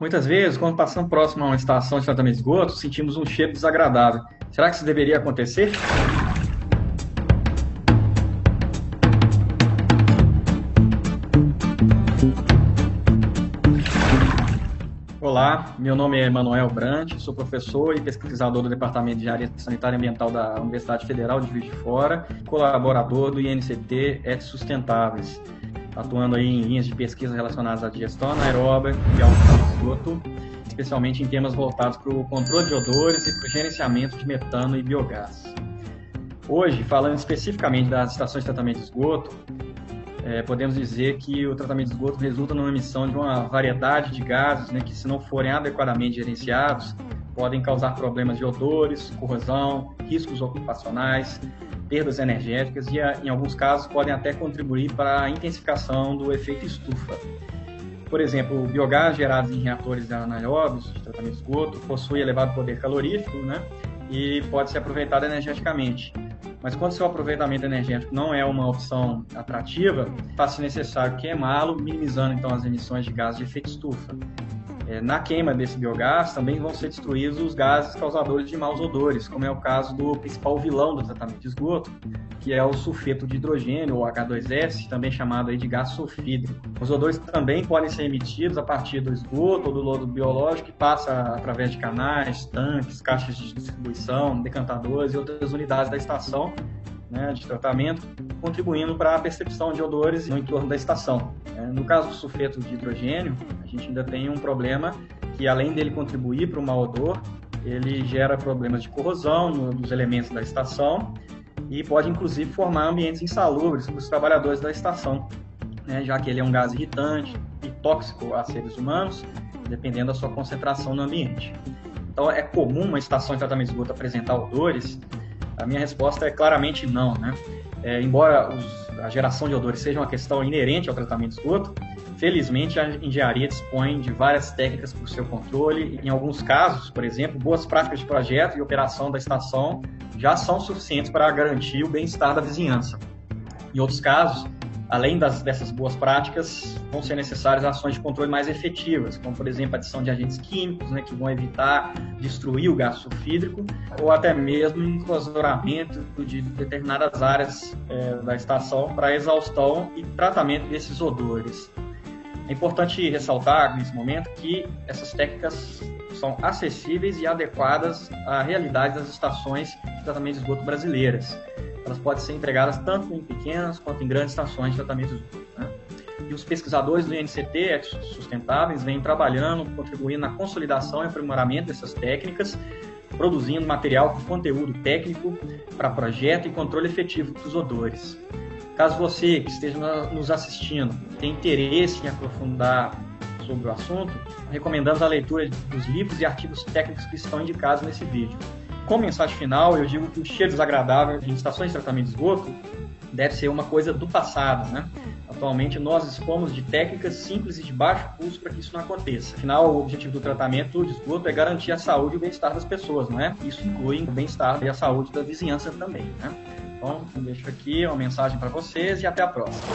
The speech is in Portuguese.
Muitas vezes, quando passamos próximo a uma estação de tratamento de esgoto, sentimos um cheiro desagradável. Será que isso deveria acontecer? Olá, meu nome é Emanuel Brant, sou professor e pesquisador do Departamento de Engenharia Sanitária e Ambiental da Universidade Federal de Juiz de Fora, colaborador do INCT ET Sustentáveis atuando aí em linhas de pesquisa relacionadas à digestão anaeróbica e ao esgoto, especialmente em temas voltados para o controle de odores e para o gerenciamento de metano e biogás. Hoje, falando especificamente das estações de tratamento de esgoto, é, podemos dizer que o tratamento de esgoto resulta numa emissão de uma variedade de gases né, que, se não forem adequadamente gerenciados, podem causar problemas de odores, corrosão, riscos ocupacionais, perdas energéticas e, em alguns casos, podem até contribuir para a intensificação do efeito estufa. Por exemplo, o biogás gerado em reatores anaeróbios de tratamento de esgoto possui elevado poder calorífico né, e pode ser aproveitado energeticamente. Mas quando seu aproveitamento energético não é uma opção atrativa, faz-se necessário queimá-lo, minimizando então as emissões de gases de efeito estufa. É, na queima desse biogás também vão ser destruídos os gases causadores de maus odores, como é o caso do principal vilão do tratamento de esgoto, que é o sulfeto de hidrogênio, ou H2S, também chamado de gás sulfídrico. Os odores também podem ser emitidos a partir do esgoto ou do lodo biológico que passa através de canais, tanques, caixas de distribuição, decantadores e outras unidades da estação né, de tratamento, contribuindo para a percepção de odores no entorno da estação. É, no caso do sulfeto de hidrogênio, a gente ainda tem um problema que, além dele contribuir para o mau odor, ele gera problemas de corrosão nos elementos da estação e pode, inclusive, formar ambientes insalubres para os trabalhadores da estação, né, já que ele é um gás irritante e tóxico a seres humanos, dependendo da sua concentração no ambiente. Então, é comum uma estação de tratamento de esgoto apresentar odores a minha resposta é claramente não, né? É, embora os, a geração de odores seja uma questão inerente ao tratamento de esgoto, felizmente a engenharia dispõe de várias técnicas para o seu controle. Em alguns casos, por exemplo, boas práticas de projeto e operação da estação já são suficientes para garantir o bem-estar da vizinhança. Em outros casos, além das, dessas boas práticas, vão ser necessárias ações de controle mais efetivas, como, por exemplo, a adição de agentes químicos, né, que vão evitar destruir o gás sulfídrico, ou até mesmo enclausuramento de determinadas áreas é, da estação para exaustão e tratamento desses odores. É importante ressaltar nesse momento que essas técnicas são acessíveis e adequadas à realidade das estações de tratamento de esgoto brasileiras elas podem ser empregadas tanto em pequenas quanto em grandes estações de tratamento de esgoto. Né? E os pesquisadores do INCT Sustentáveis vêm trabalhando, contribuindo na consolidação e aprimoramento dessas técnicas, produzindo material com conteúdo técnico para projeto e controle efetivo dos odores. Caso você que esteja nos assistindo tenha interesse em aprofundar sobre o assunto, recomendamos a leitura dos livros e artigos técnicos que estão indicados nesse vídeo. Como mensagem final, eu digo que o cheiro desagradável em estações de tratamento de esgoto deve ser uma coisa do passado, né? Atualmente nós dispomos de técnicas simples e de baixo custo para que isso não aconteça. Afinal, o objetivo do tratamento de esgoto é garantir a saúde e o bem-estar das pessoas, não é? Isso inclui o bem-estar e a saúde da vizinhança também, né? Então, deixo aqui uma mensagem para vocês e até a próxima.